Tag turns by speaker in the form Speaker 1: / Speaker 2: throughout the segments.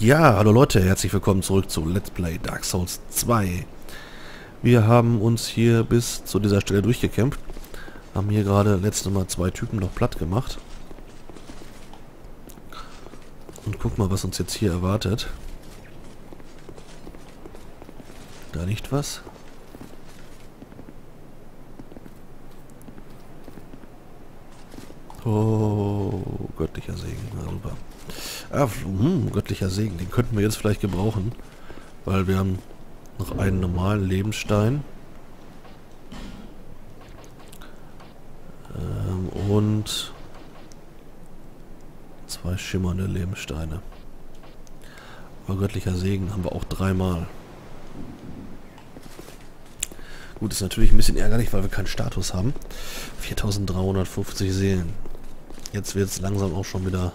Speaker 1: Ja, hallo Leute, herzlich willkommen zurück zu Let's Play Dark Souls 2. Wir haben uns hier bis zu dieser Stelle durchgekämpft. Haben hier gerade letzte Mal zwei Typen noch platt gemacht. Und guck mal, was uns jetzt hier erwartet. Da nicht was? Oh, göttlicher Segen. Super. Ah, hm, göttlicher Segen. Den könnten wir jetzt vielleicht gebrauchen. Weil wir haben noch einen normalen Lebensstein. Ähm, und zwei schimmernde Lebenssteine. Aber göttlicher Segen haben wir auch dreimal. Gut, ist natürlich ein bisschen ärgerlich, weil wir keinen Status haben. 4350 Seelen. Jetzt wird es langsam auch schon wieder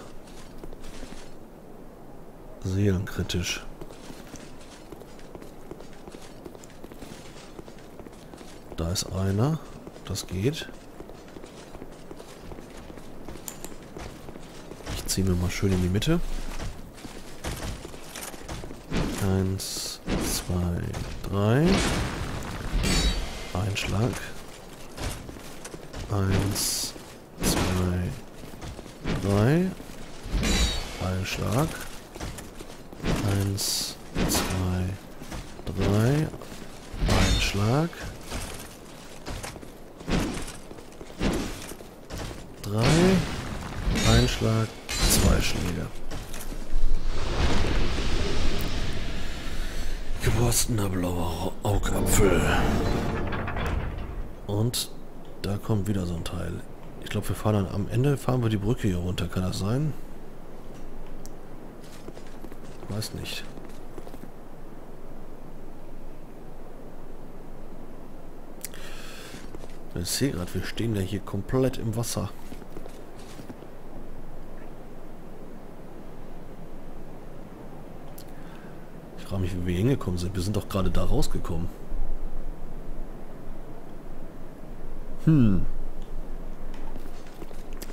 Speaker 1: seelenkritisch. Da ist einer. Das geht. Ich ziehe mir mal schön in die Mitte. Eins, zwei, drei. Ein Schlag. Eins, zwei, drei. Ein Schlag. Eins, zwei, drei. Ein Schlag. Drei. Ein Schlag. Zwei Schläge. Geborstener blauer Augapfel. Und da kommt wieder so ein Teil. Ich glaube, wir fahren dann am Ende, fahren wir die Brücke hier runter. Kann das sein? Weiß nicht. Ich sehe gerade, wir stehen ja hier komplett im Wasser. Ich frage mich, wie wir hingekommen sind. Wir sind doch gerade da rausgekommen. Hm.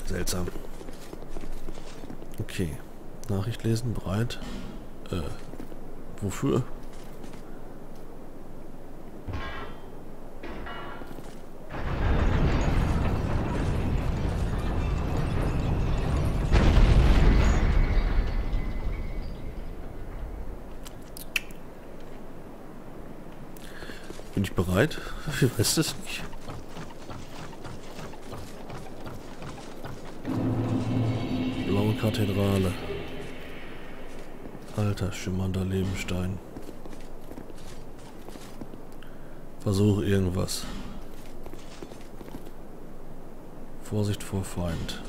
Speaker 1: Seltsam. Okay. Nachricht lesen, bereit. Äh, wofür? Bin ich bereit? Ich weiß das nicht. Blaue Kathedrale. Alter, schimmernder Lebenstein. Versuche irgendwas. Vorsicht vor Feind.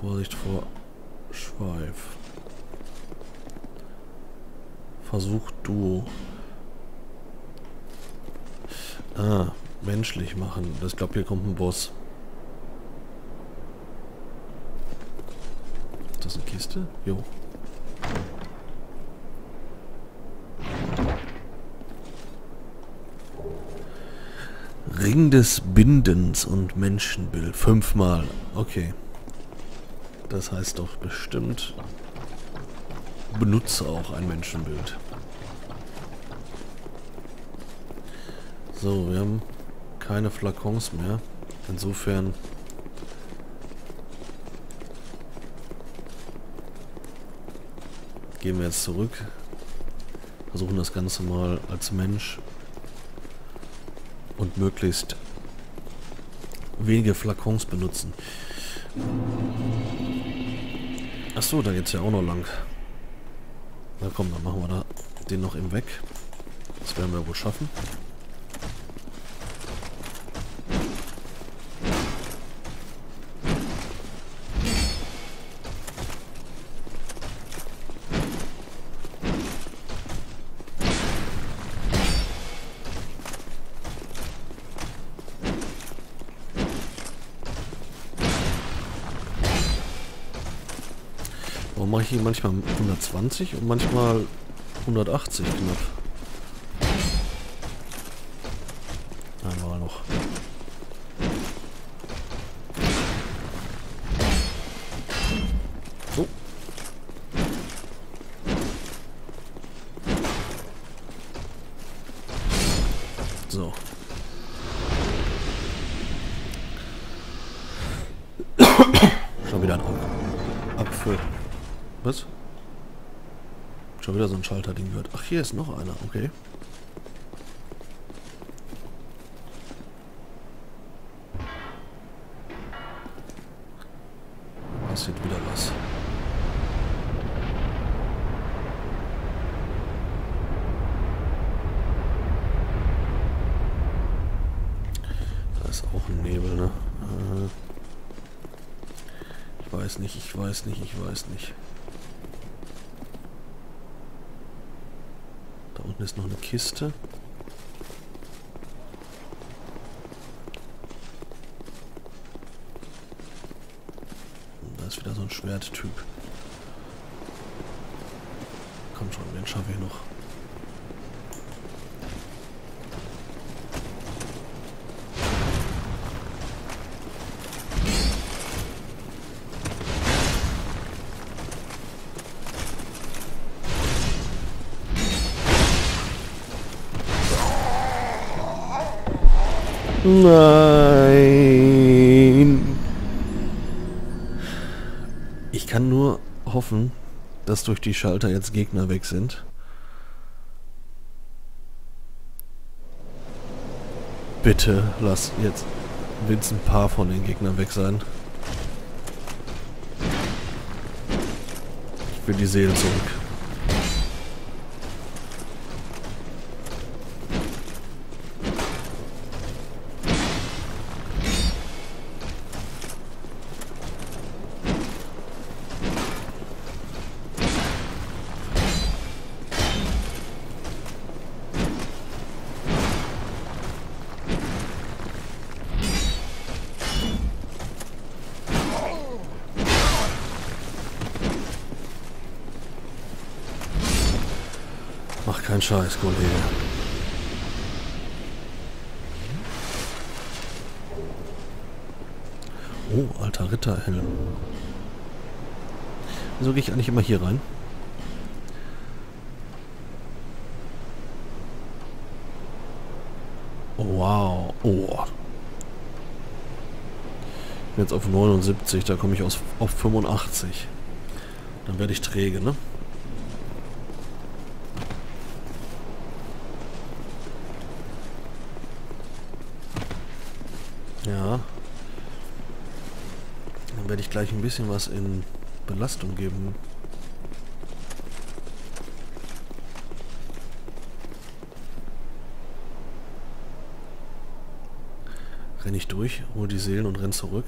Speaker 1: Vorsicht vor Schweif. Versuch Duo. Ah, menschlich machen. Ich glaube, hier kommt ein Boss. Ist das eine Kiste? Jo. Ring des Bindens und Menschenbild. Fünfmal. Okay. Das heißt doch bestimmt, benutze auch ein Menschenbild. So, wir haben keine Flakons mehr. Insofern... Gehen wir jetzt zurück. Versuchen das Ganze mal als Mensch und möglichst wenige Flakons benutzen. Achso, da geht's ja auch noch lang. Na komm, dann machen wir da den noch eben weg. Das werden wir wohl schaffen. Warum mache ich ihn manchmal 120 und manchmal 180 knapp? Hier ist noch einer. Okay. Passiert wieder was. Da ist auch ein Nebel, ne? Äh, ich weiß nicht, ich weiß nicht, ich weiß nicht. Da unten ist noch eine Kiste. Da ist wieder so ein Schwerttyp. Komm schon, den schaffe ich noch. Nein. Ich kann nur hoffen, dass durch die Schalter jetzt Gegner weg sind. Bitte lass jetzt wenigstens ein paar von den Gegnern weg sein. Ich will die Seelen zurück. Keinen Scheiß, Kollege. Oh, alter Ritterhelm. Wieso gehe ich eigentlich immer hier rein? Oh, wow. Oh. Ich bin jetzt auf 79, da komme ich aus, auf 85. Dann werde ich träge, ne? Ja. Dann werde ich gleich ein bisschen was in Belastung geben. Renn ich durch, hol die Seelen und renn zurück.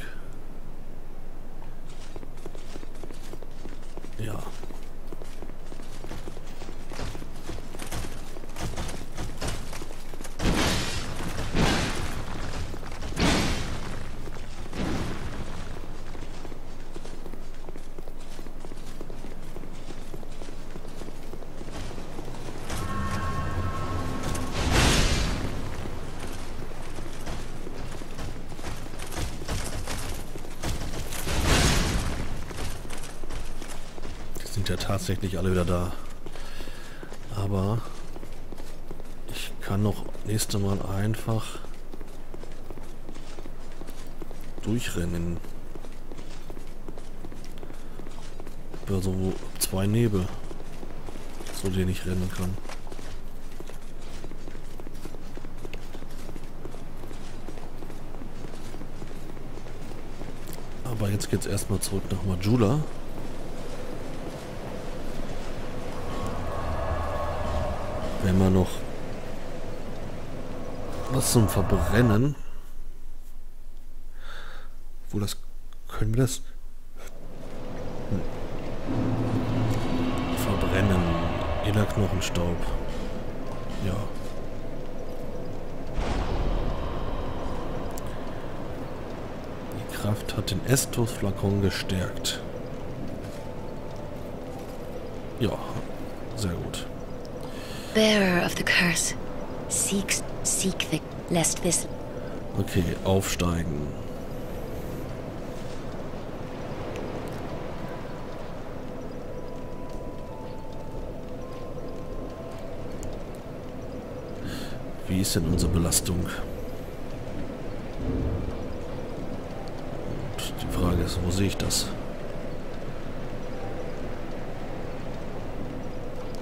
Speaker 1: Sind ja tatsächlich alle wieder da. Aber ich kann noch nächste Mal einfach durchrennen. Über so zwei Nebel, zu denen ich rennen kann. Aber jetzt geht's erstmal zurück nach Majula. Wenn wir noch was zum Verbrennen. Wo das können wir das Hm. verbrennen? Innerknochenstaub. Ja. Die Kraft hat den Estus-Flakon gestärkt. Ja, sehr gut.
Speaker 2: Bearer of the curse, seeks seek the lest this
Speaker 1: Okay, aufsteigen. Wie ist denn unsere Belastung? Und die Frage ist, wo sehe ich das?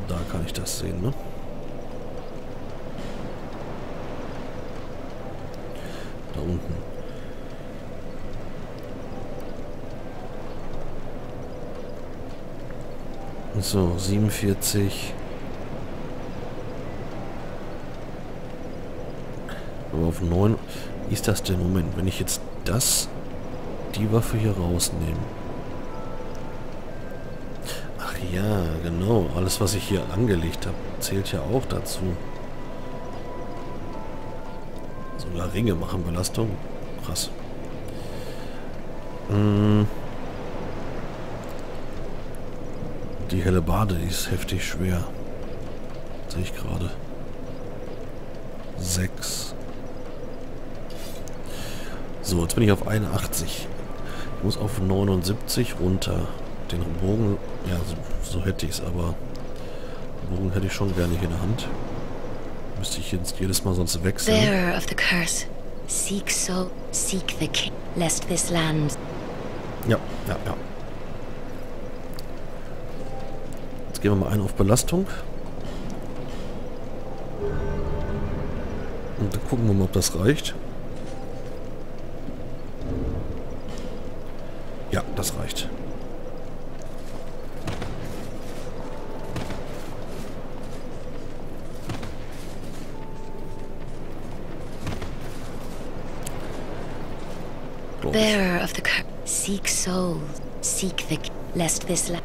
Speaker 1: Da kann ich das sehen, ne? Da unten. So, 47. Aber auf 9 ist das der Moment. Wenn ich jetzt das, die Waffe hier rausnehme. Ach ja, genau. Alles, was ich hier angelegt habe, zählt ja auch dazu. Sogar Ringe machen Belastung. Krass. Hm. Die helle Bade, die ist heftig schwer. Sehe ich gerade. 6. So, jetzt bin ich auf 81. Ich muss auf 79 runter. Den Bogen, ja, so, so hätte ich es, aber Bogen hätte ich schon gerne hier in der Hand. Müsste ich jetzt jedes Mal sonst wechseln.
Speaker 2: Bearer of the curse, seek so, seek the king, lest this land.
Speaker 1: Ja, ja, ja. Jetzt gehen wir mal ein auf Belastung. Und dann gucken wir mal, ob das reicht. Ja, das reicht. Glaub ich.
Speaker 2: Seek souls, seek the lest this land.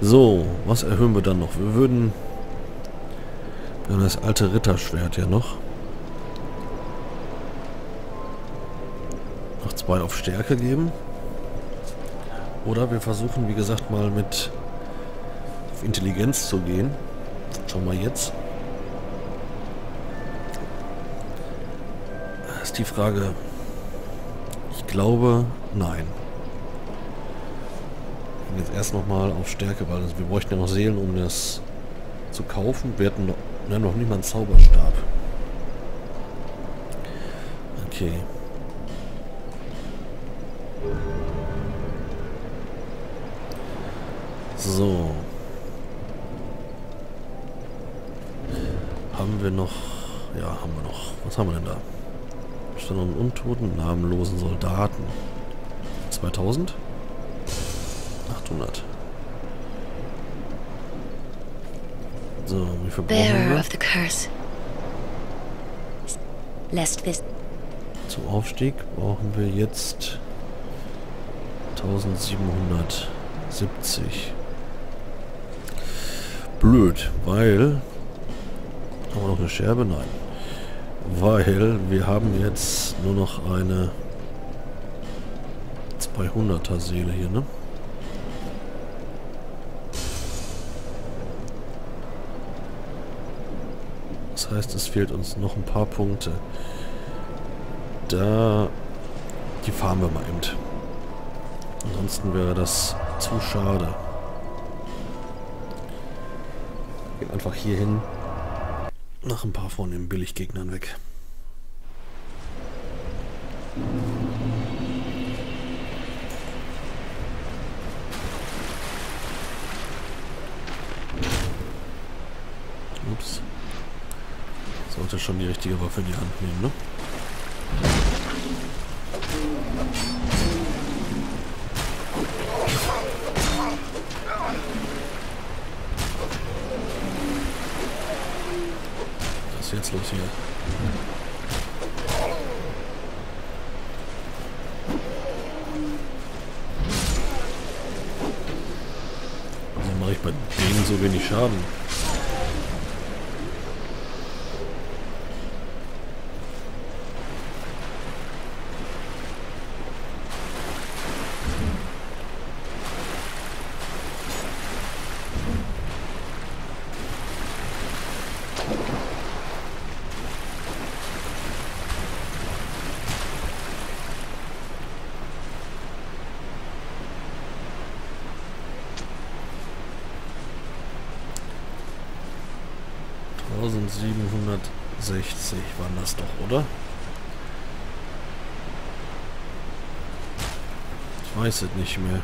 Speaker 1: So, was erhöhen wir dann noch? Wir würden... Das alte Ritterschwert ja noch. Noch zwei auf Stärke geben. Oder wir versuchen, wie gesagt, mal mit Intelligenz zu gehen. Schon mal jetzt. Ist die Frage... Ich glaube, nein jetzt erst nochmal auf Stärke, weil wir bräuchten ja noch Seelen, um das zu kaufen. Wir hatten noch, haben noch nicht mal einen Zauberstab. Okay. So. Haben wir noch... Ja, haben wir noch. Was haben wir denn da? Stand einen untoten, namenlosen Soldaten. 2000? 800. So, wie viel brauchen
Speaker 2: Bearer
Speaker 1: wir?
Speaker 2: of the curse, lest this.
Speaker 1: Zum Aufstieg brauchen wir jetzt 1770. Blöd, weil... Haben wir noch eine Scherbe? Nein. Weil wir haben jetzt nur noch eine 200er Seele hier, ne? Das heißt, es fehlt uns noch ein paar Punkte. Da... Die fahren wir mal eben. Ansonsten wäre das zu schade. Gehen einfach hier hin. Nach ein paar von den Billiggegnern weg. Ups. Sollte schon die richtige Waffe in die Hand nehmen, ne? Los hier? Warum mache ich bei denen so wenig Schaden? 1760 waren das doch, oder? Ich weiß es nicht mehr.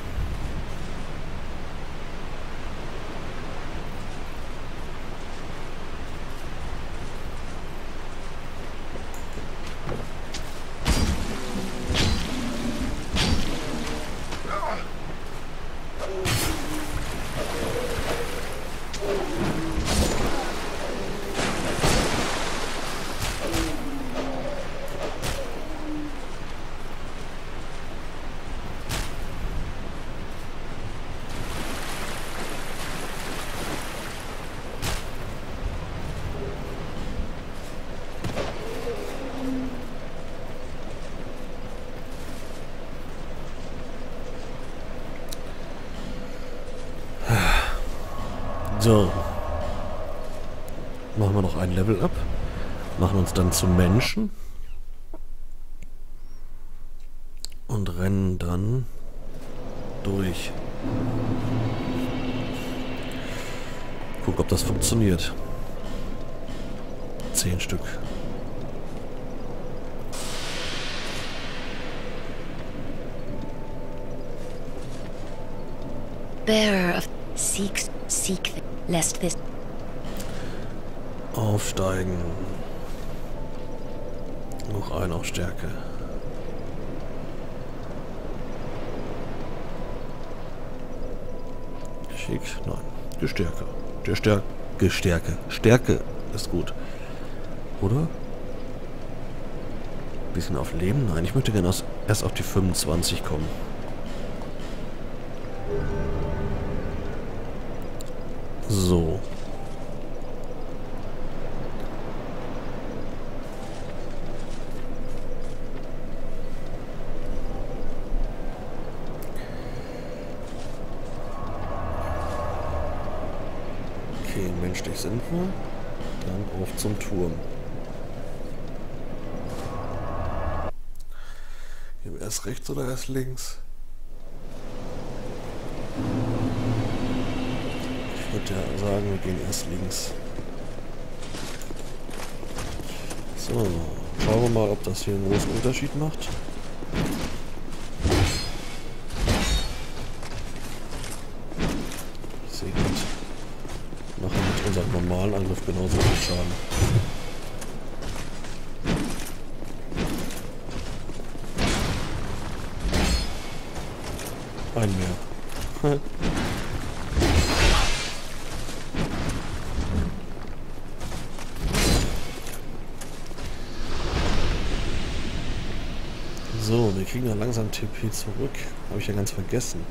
Speaker 1: So. Machen wir noch ein Level ab. Machen uns dann zum Menschen. Und rennen dann durch. Guck, ob das funktioniert. Zehn Stück.
Speaker 2: Bearer of seeks seek lest this
Speaker 1: Aufsteigen. Noch ein auf Stärke. Geschick? Nein. Gestärke. Der Stärke. Gestärke. Stärke ist gut. Oder? Bisschen auf Leben? Nein, ich möchte gerne erst auf die 25 kommen. So. Okay, menschlich sind wir. Dann auf zum Turm. Erst rechts oder erst links? Ich würde ja sagen, wir gehen erst links. So, schauen wir mal, ob das hier einen großen Unterschied macht. Ich sehe gerade, machen mit unserem normalen Angriff genauso viel Schaden. Ein mehr. kriegen ja langsam TP zurück. Habe ich ja ganz vergessen.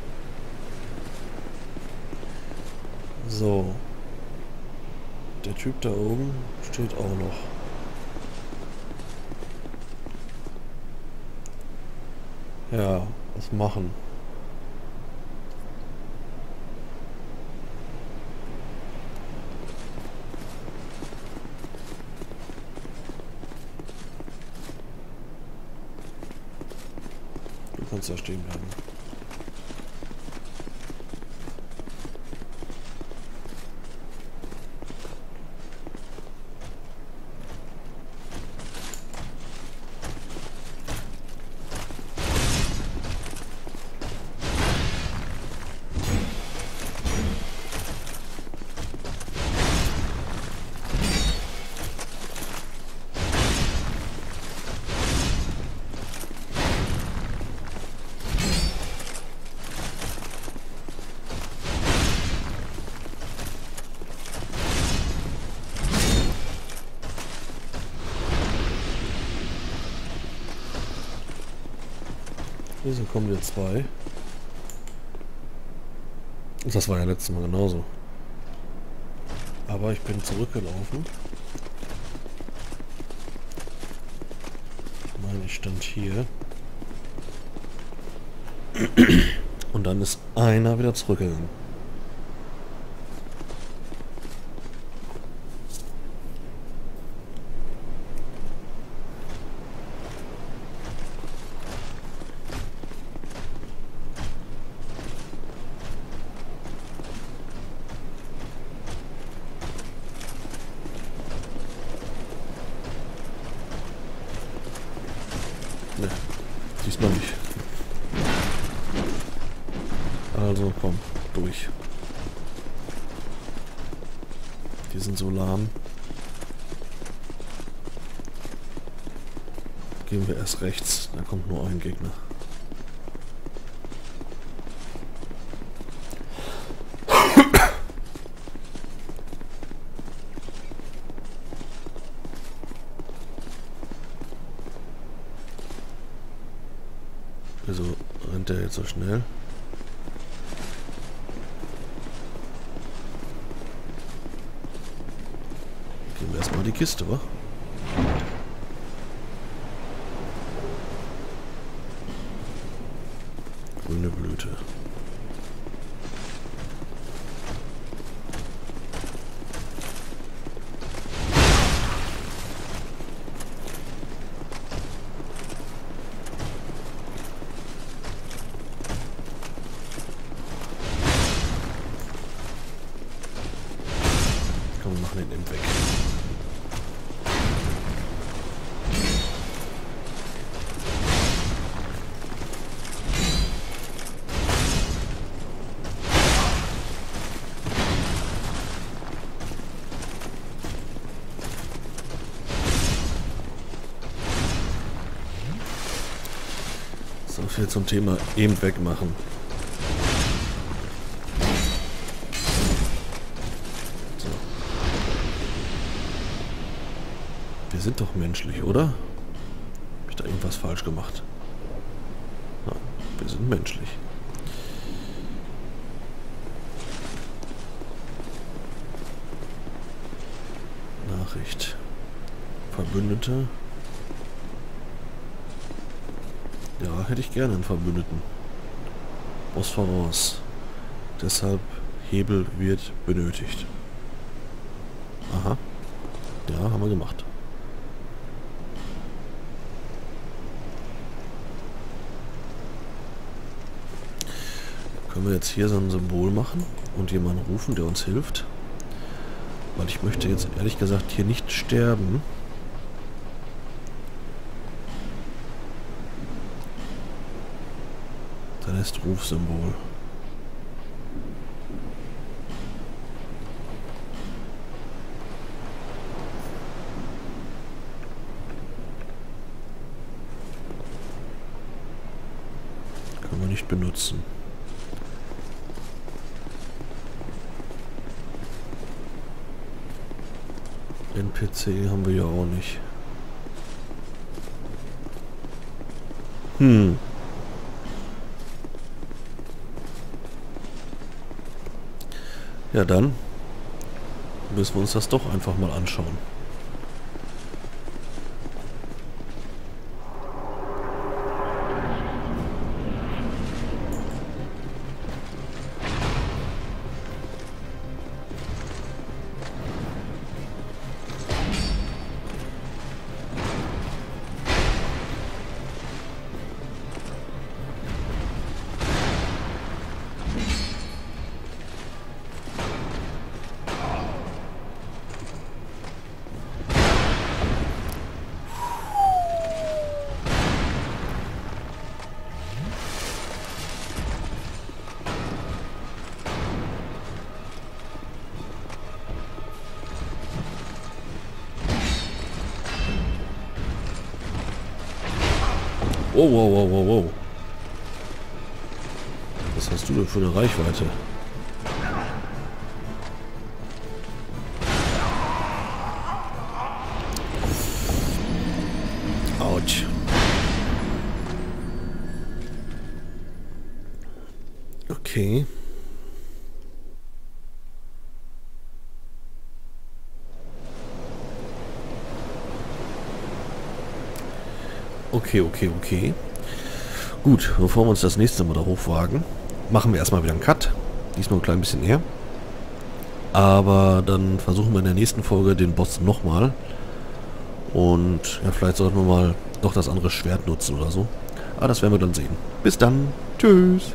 Speaker 1: So. Der Typ da oben steht auch noch. Ja, was machen? Da stehen bleiben. Wieso kommen jetzt zwei? Das war ja letztes Mal genauso. Aber ich bin zurückgelaufen. Ich meine, ich stand hier. Und dann ist einer wieder zurückgegangen. Die sind so lahm. Gehen wir erst rechts, da kommt nur ein Gegner. Wieso rennt der jetzt so schnell? Gehen wir erstmal die Kiste, wa? Viel zum Thema eben wegmachen. So. Wir sind doch menschlich, oder? Hab ich da irgendwas falsch gemacht? Nein, wir sind menschlich. Nachricht. Verbündete. Ja, hätte ich gerne einen Verbündeten. Aus voraus. Deshalb Hebel wird benötigt. Aha. Ja, haben wir gemacht. Können wir jetzt hier so ein Symbol machen und jemanden rufen, der uns hilft? Weil ich möchte jetzt ehrlich gesagt hier nicht sterben. Ist Rufsymbol. Können wir nicht benutzen. NPC haben wir ja auch nicht. Hm. Ja dann müssen wir uns das doch einfach mal anschauen. Wow, wow, wow, wow. Was hast du denn für eine Reichweite? Okay, okay, okay. Gut, bevor wir uns das nächste Mal da hochwagen, machen wir erstmal wieder einen Cut. Diesmal ein klein bisschen eher. Aber dann versuchen wir in der nächsten Folge den Boss nochmal. Und ja, vielleicht sollten wir mal doch das andere Schwert nutzen oder so. Aber das werden wir dann sehen. Bis dann. Tschüss.